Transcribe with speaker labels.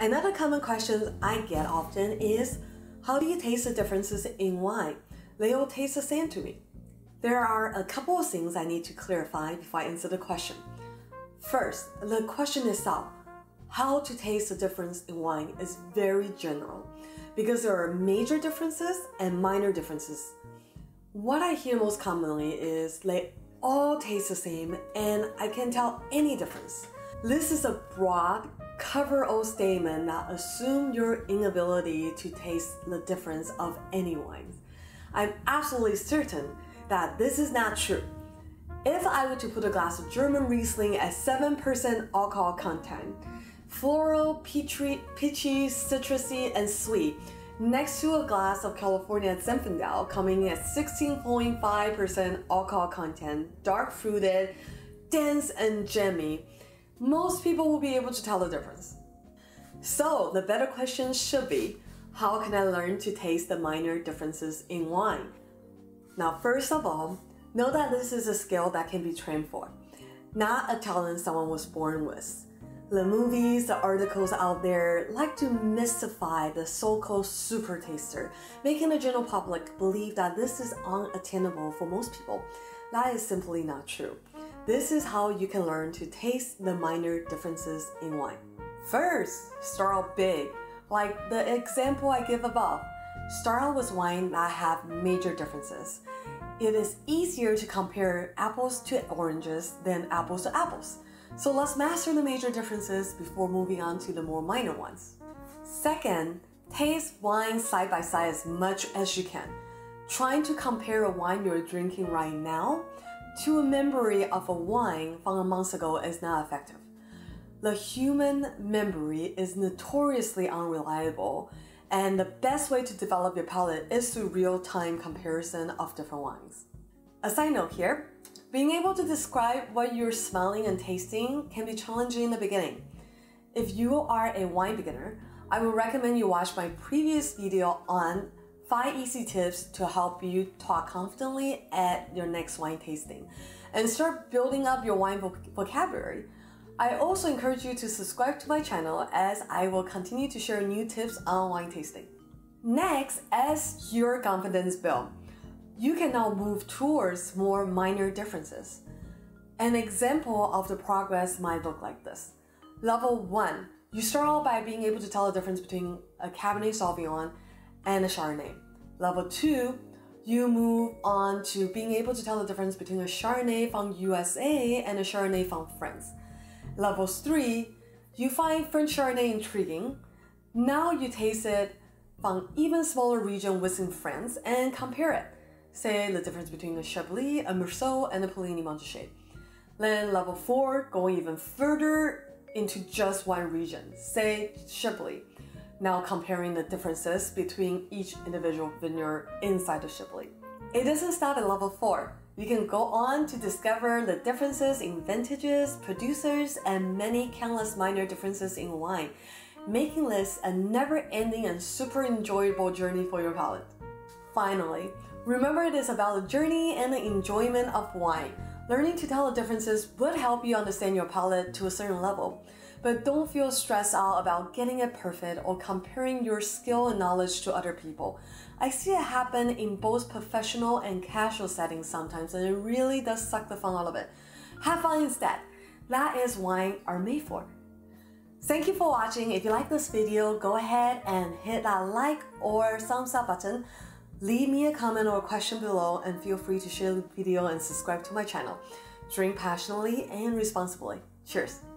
Speaker 1: Another common question I get often is how do you taste the differences in wine? They all taste the same to me. There are a couple of things I need to clarify before I answer the question. First, the question itself, how to taste the difference in wine is very general because there are major differences and minor differences. What I hear most commonly is they all taste the same and I can't tell any difference. This is a broad, cover all statement that assumes your inability to taste the difference of any wines. I'm absolutely certain that this is not true. If I were to put a glass of German Riesling at 7% alcohol content, floral, peachy, peachy, citrusy, and sweet, next to a glass of California Zinfandel coming in at 16.5% alcohol content, dark fruited, dense, and jammy, most people will be able to tell the difference. So, the better question should be how can I learn to taste the minor differences in wine? Now, first of all, know that this is a skill that can be trained for, not a talent someone was born with. The movies, the articles out there like to mystify the so-called super taster, making the general public believe that this is unattainable for most people. That is simply not true. This is how you can learn to taste the minor differences in wine. First, start out big, like the example I give above. Start out with wine that have major differences. It is easier to compare apples to oranges than apples to apples. So let's master the major differences before moving on to the more minor ones. Second, taste wine side by side as much as you can. Trying to compare a wine you're drinking right now to a memory of a wine from a month ago is not effective. The human memory is notoriously unreliable, and the best way to develop your palate is through real time comparison of different wines. A side note here being able to describe what you're smelling and tasting can be challenging in the beginning. If you are a wine beginner, I would recommend you watch my previous video on 5 easy tips to help you talk confidently at your next wine tasting and start building up your wine voc vocabulary. I also encourage you to subscribe to my channel as I will continue to share new tips on wine tasting. Next, as your confidence builds, you can now move towards more minor differences. An example of the progress might look like this. Level 1. You start out by being able to tell the difference between a Cabernet Sauvignon and a Chardonnay. Level 2. You move on to being able to tell the difference between a Chardonnay from USA and a Chardonnay from France. Level 3. You find French Chardonnay intriguing. Now you taste it from even smaller region within France and compare it say the difference between a Chablis, a Meursault, and a Puligny Montrachet. Then level 4, going even further into just one region, say Chablis. Now comparing the differences between each individual vineyard inside the Chablis. It doesn't stop at level 4. You can go on to discover the differences in vintages, producers, and many countless minor differences in wine, making this a never-ending and super enjoyable journey for your palate. Finally, Remember it is about the journey and the enjoyment of wine. Learning to tell the differences would help you understand your palate to a certain level. But don't feel stressed out about getting it perfect or comparing your skill and knowledge to other people. I see it happen in both professional and casual settings sometimes, and it really does suck the fun out of it. Have fun instead. That is wine are made for. Thank you for watching. If you like this video, go ahead and hit that like or thumbs up button. Leave me a comment or a question below and feel free to share the video and subscribe to my channel. Drink passionately and responsibly. Cheers!